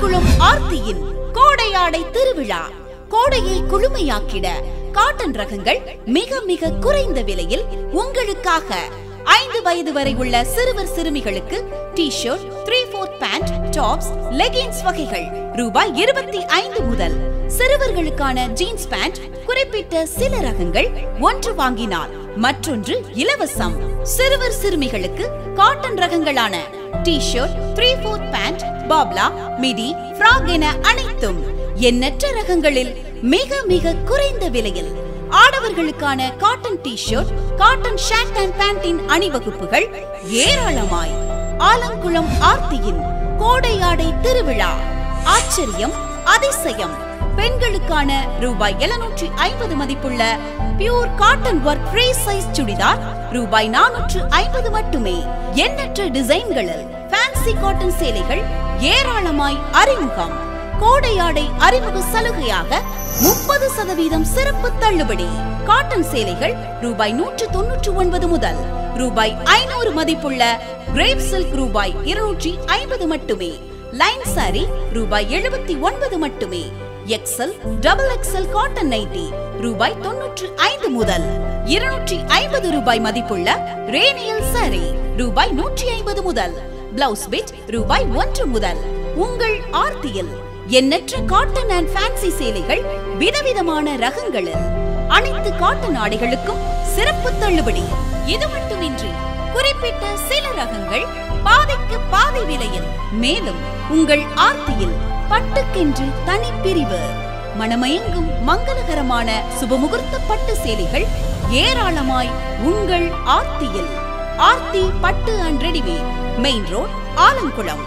ஆலங்குளம் ஆர்த்தியின் கோடையாடை திருவிழா. கோடையை குளுமையாக்கிட காட்டன் ரகங்கள் மிக மிக குறைந்த விலையில் உங்களுக்காக ஐந்து வயது வரை உள்ள சிறுவர் சிறுமிகளுக்கு T shirt three fourth pant tops leggings வகைகள் ரூபாய் இருபத்தி ஐந்து முதல். சிறுவர்களுக்கான ஜீன்ஸ் பேண்ட் குறிப்பிட்ட சில ரகங்கள் ஒன்று வாங்கினால் மற்றொன்று இலவசம். சிறுவர் சிறுமிகளுக்கு cotton ரகங்களான T shirt three fourth pant பாப்லா midi frock என அனைத்தும் எண்ணற்ற ரகங்களில் மிக மிக குறைந்த விலையில் ஆடவர்களுக்கான cotton T shirt cotton shirt and பேண்டின் அணிவகுப்புகள் ஏராளமாய் ஆலங்குளம் ஆர்த்தியின் கோடை ஆடை திருவிழா. ஆச்சரியம் அதிசயம். பெண்களுக்கான ரூபாய் எழுநூற்றி ஐம்பது மதிப்புள்ள pure cotton work free size churidar ரூபாய் நானூற்று ஐம்பது மட்டுமே. எண்ணற்ற டிசைன்களில் ஃபேன்சி காட்டன் சேலைகள் ஏராளமாய் அறிமுகம். கோடையாடை அறிமுக சலுகையாக முப்பது சதவீதம் சிறப்பு தள்ளுபடி. காட்டன் சேலைகள் ரூபாய் நூற்று தொன்னூற்று ஒன்பது முதல் ரூபாய் ஐநூறு மதிப்புள்ள கிரேப் சில்க் ரூபாய் இருநூற்றி ஐம்பது மட்டுமே. லைன் சாரி ரூபாய் எழுபத்தி ஒன்பது மட்டுமே. XL double XL cotton nighty ரூபாய் தொன்னூற்று ஐந்து முதல் இருநூற்றி ஐம்பது ரூபாய் மதிப்புள்ள ரேனியல் சாரி ரூபாய் நூற்றி ஐம்பது முதல் பிளவுஸ் பிட் ரூபாய் ஒன்று முதல். உங்கள் ஆர்த்தியில் எண்ணற்ற காட்டன் அண்ட் ஃபேன்சி சேலைகள் விதவிதமான ரகங்களில். அனைத்து காட்டன் ஆடைகளுக்கும் சிறப்பு தள்ளுபடி. இது மட்டுமின்றி குறிப்பிட்ட சில ரகங்கள் பாதிக்கு பாதி விலையில். மேலும் உங்கள் ஆர்த்தியில் பட்டுக்கென்று தனிப்பிரிவு. மனமயங்கும் மங்களகரமான சுபமுகூர்த்த பட்டு சேலைகள் ஏராளமாய் உங்கள் ஆர்த்தியில். ஆர்த்தி பட்டு and readymade main road Alangulam.